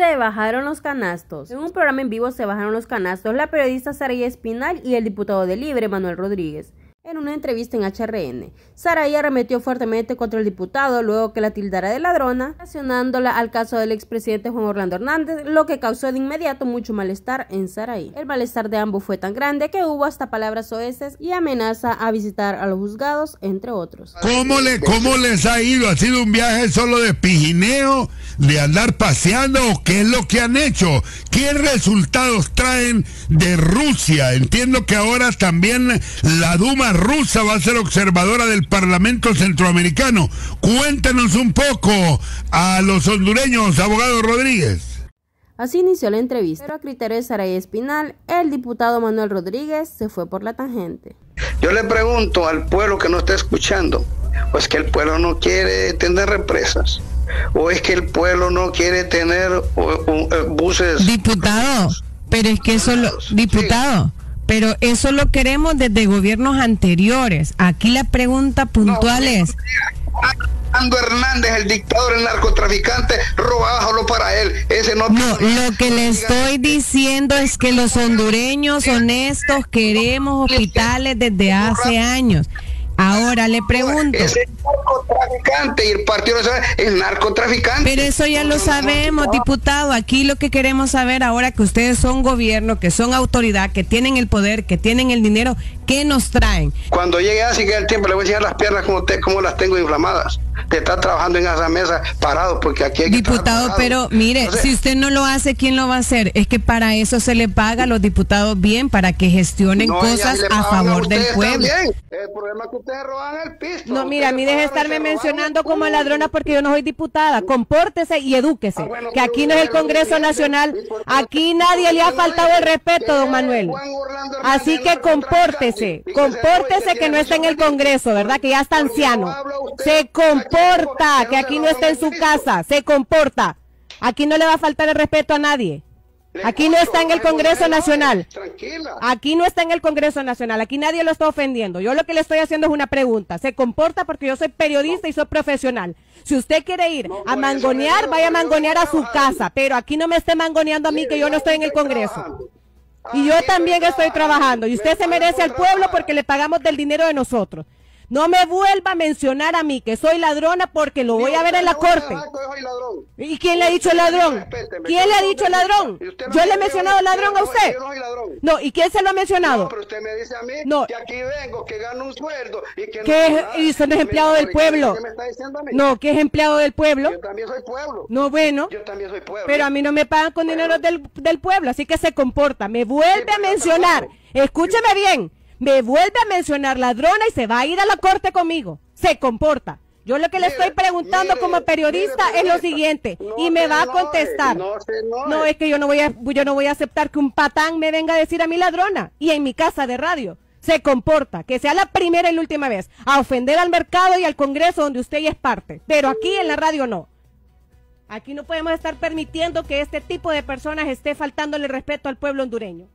Se bajaron los canastos. En un programa en vivo se bajaron los canastos la periodista Saraya Espinal y el diputado de Libre Manuel Rodríguez. En una entrevista en HRN, Saraya arremetió fuertemente contra el diputado luego que la tildara de ladrona, relacionándola al caso del expresidente Juan Orlando Hernández, lo que causó de inmediato mucho malestar en Saraya. El malestar de ambos fue tan grande que hubo hasta palabras soeces y amenaza a visitar a los juzgados, entre otros. ¿Cómo, le, ¿Cómo les ha ido? ¿Ha sido un viaje solo de pijineo, de andar paseando qué es lo que han hecho? ¿Qué resultados traen de Rusia? Entiendo que ahora también la Duma rusa va a ser observadora del Parlamento Centroamericano. Cuéntanos un poco a los hondureños, abogado Rodríguez. Así inició la entrevista. Pero a criterio de Saray Espinal, el diputado Manuel Rodríguez se fue por la tangente. Yo le pregunto al pueblo que no está escuchando, pues que el pueblo no quiere tener represas, o es que el pueblo no quiere tener eh, buses. Diputado, pero es que eso lo, diputado. Pero eso lo queremos desde gobiernos anteriores. Aquí la pregunta puntual es... Ando Hernández, el dictador, el narcotraficante, robájalo para él. Ese no, no lo que le estoy diciendo es que los hondureños honestos queremos hospitales desde hace años. Ahora le pregunto. Narcotraficante y el Partido Nacional es narcotraficante. Pero eso ya lo sabemos, diputado. Aquí lo que queremos saber ahora que ustedes son gobierno, que son autoridad, que tienen el poder, que tienen el dinero, ¿qué nos traen? Cuando llegue así que el tiempo le voy a enseñar las piernas como, te, como las tengo inflamadas. Te está trabajando en esa mesa parado porque aquí hay que Diputado, pero mire, si usted no lo hace, ¿quién lo va a hacer? Es que para eso se le paga a los diputados bien, para que gestionen cosas a favor del pueblo. El problema es que ustedes roban el piso. No, mira, a mí deje estarme mencionando como ladrona porque yo no soy diputada. Compórtese y edúquese. Ah, que aquí no es el Congreso Nacional. Aquí nadie le ha faltado el respeto, don Manuel. Así que compórtese. Compórtese que no está en el Congreso, ¿verdad? Que ya está anciano. Se comporta, que aquí no está en su casa. Se comporta. Aquí no le va a faltar el respeto a nadie. Aquí no está en el Congreso Nacional. Aquí no está en el Congreso Nacional. Aquí nadie lo está ofendiendo. Yo lo que le estoy haciendo es una pregunta. Se comporta porque yo soy periodista y soy profesional. Si usted quiere ir a mangonear, vaya a mangonear a su casa. Pero aquí no me esté mangoneando a mí que yo no estoy en el Congreso. Y yo también estoy trabajando. Y usted se merece al pueblo porque le pagamos del dinero de nosotros. No me vuelva a mencionar a mí que soy ladrona porque lo voy a ver en la corte. ¿Y quién le ha dicho ladrón? ¿Quién le ha dicho ladrón? Yo le he mencionado ladrón a usted. No, ¿y quién se lo ha mencionado? No, pero usted me dice a mí que aquí vengo, que gano un sueldo y que ¿Qué ¿Y usted no es empleado del pueblo? No, ¿qué es empleado del pueblo? Yo también soy pueblo. No, bueno. Yo también soy pueblo. Pero a mí no me pagan con dinero del, del pueblo, así que se comporta. Me vuelve a mencionar. Escúcheme bien me vuelve a mencionar ladrona y se va a ir a la corte conmigo. Se comporta. Yo lo que le estoy preguntando como periodista es lo siguiente y me va a contestar. No, es que yo no voy a yo no voy a aceptar que un patán me venga a decir a mi ladrona y en mi casa de radio se comporta, que sea la primera y la última vez a ofender al mercado y al Congreso donde usted ya es parte, pero aquí en la radio no. Aquí no podemos estar permitiendo que este tipo de personas esté faltándole respeto al pueblo hondureño.